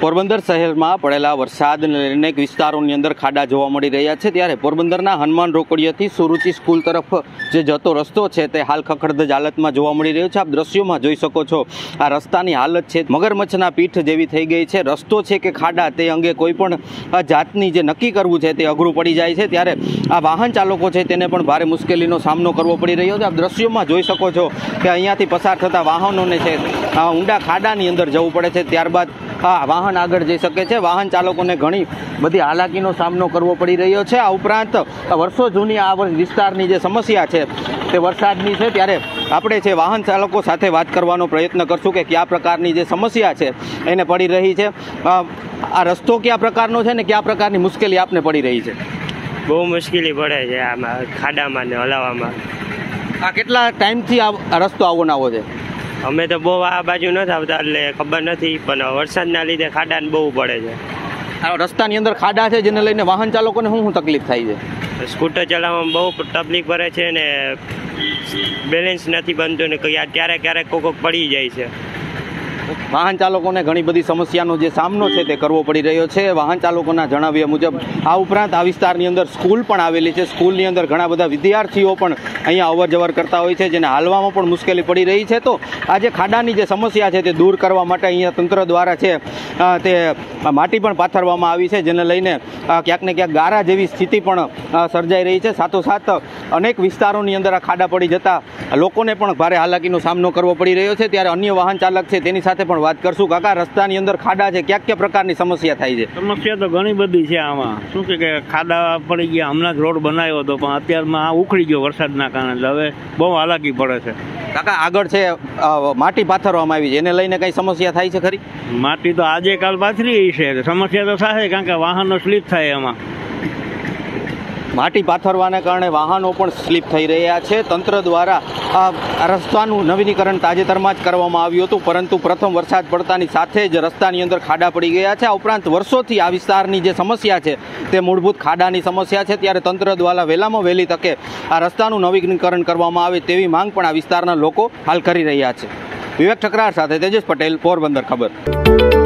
પોરબંદર શહેરમાં પડેલા વરસાદને લઈને વિસ્તારોની અંદર ખાડા જોવા મળી રહ્યા છે. ત્યારે પોરબંદરના હનુમાન રોકડીયાથી સુરુચિ સ્કૂલ તરફ જે જતો રસ્તો છે તે હાલ ખખડધજ હાલતમાં જોવા મળી રહ્યો છે. આપ દ્રશ્યોમાં જોઈ શકો છો, આ રસ્તાની હાલત છે. મગરમચ્છના પીઠ જેવી થઈ ગઈ છે. રસ્તો છે કે ખાડા તે અંગે કોઈ પણ આ જાતની જે નક્કી કરવું છે તે અઘરું પડી જાય છે. ત્યારે આ વાહન ચાલકો છે તેને પણ ભારે મુશ્કેલીનો સામનો કરવો પડી રહ્યો છે. આપ દ્રશ્યોમાં જોઈ શકો છો કે અહીંયાથી પસાર થતા વાહનોને છે ઊંડા ખાડાની અંદર જવું પડે છે. ત્યારબાદ વાહન આગળ જઈ શકે છે. વાહન ચાલકોને ઘણી બધી હાલાકીનો સામનો કરવો પડી રહ્યો છે. આ ઉપરાંત વર્ષો જૂની આ વિસ્તારની જે સમસ્યા છે તે વરસાદની છે. ત્યારે આપણે છે વાહન ચાલકો સાથે વાત કરવાનો પ્રયત્ન કરશું કે કયા પ્રકારની જે સમસ્યા છે એને પડી રહી છે. આ રસ્તો કયા પ્રકારનો છે ને કયા પ્રકારની મુશ્કેલી આપને પડી રહી છે? બહુ મુશ્કેલી પડે છે આમાં ખાડામાં ને હલાવવામાં આ કેટલા ટાઈમથી આ રસ્તો આવો છે? અમે તો બહુ આ બાજુ નથી આવતા એટલે ખબર નથી પણ વરસાદના લીધે ખાડાને બહુ પડે છે. આ રસ્તાની અંદર ખાડા છે જેને લઈને વાહન ચાલકોને શું શું તકલીફ થાય છે? સ્કૂટર ચલાવવામાં બહુ તકલીફ પડે છે ને બેલેન્સ નથી બનતું ને ક્યારેક ક્યારેક કોક પડી જાય છે. વાહન ચાલકોને ઘણી બધી સમસ્યાનો જે સામનો છે તે કરવો પડી રહ્યો છે. વાહન ચાલકોના જણાવ્યા મુજબ, આ ઉપરાંત આ વિસ્તારની અંદર સ્કૂલ પણ આવેલી છે. સ્કૂલની અંદર ઘણા બધા વિદ્યાર્થીઓ પણ અહીંયા અવર જવર કરતા હોય છે, જેને હાલવામાં પણ મુશ્કેલી પડી રહી છે. તો આ જે ખાડાની જે સમસ્યા છે તે દૂર કરવા માટે અહીંયા તંત્ર દ્વારા છે તે માટી પણ પાથરવામાં આવી છે, જેને લઈને ક્યાંક ને ક્યાંક ગારા જેવી સ્થિતિ પણ સર્જાઈ રહી છે. સાથોસાથ, અનેક વિસ્તારોની અંદર આ ખાડા પડી જતા લોકોને પણ ભારે હાલાકીનો સામનો કરવો પડી રહ્યો છે. ત્યારે અન્ય વાહન ચાલક છે, તેની સાથે પણ વાત કરશું. કાકા રસ્તાની અંદર ખાડા છે. ક્યાં કયા પ્રકારની સમસ્યા થાય છે. સમસ્યા તો ઘણી બધી છે આમાં. શું કે ખાડા પડી ગયા હમણાં જ રોડ બનાવ્યો હતો પણ અત્યારમાં આ ઉખડી ગયો વરસાદના કારણે. એટલે હવે બહુ હાલાકી પડે છે. કાકા આગળ છે માટી પાથરવામાં આવી છે. એને લઈને કઈ સમસ્યા થાય છે ખરી? માટી તો આજે કાલ પાથરી છે. સમસ્યા તો થાય કારણ કે વાહનો સ્લીપ થાય એમાં. માટી પાથરવાને કારણે વાહનો પણ સ્લીપ થઈ રહ્યા છે. તંત્ર દ્વારા આ રસ્તાનું નવીનીકરણ તાજેતરમાં જ કરવામાં આવ્યું હતું, પરંતુ પ્રથમ વરસાદ પડતાની સાથે જ રસ્તાની અંદર ખાડા પડી ગયા છે. આ ઉપરાંત વર્ષોથી આ વિસ્તારની જે સમસ્યા છે, તે મૂળભૂત ખાડાની સમસ્યા છે. ત્યારે તંત્ર દ્વારા વહેલામાં વહેલી તકે આ રસ્તાનું નવીનીકરણ કરવામાં આવે તેવી માંગ પણ આ વિસ્તારના લોકો હાલ કરી રહ્યા છે. વિવેક ઠકરાર સાથે તેજસ પટેલ, પોરબંદર ખબર.